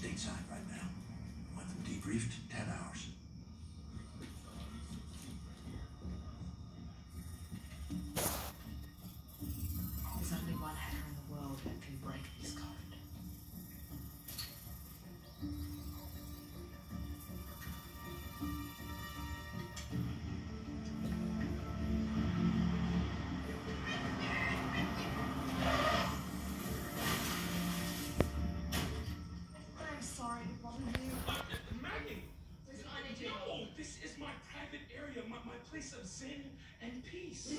stateside right now. Want them debriefed. place of zen and peace.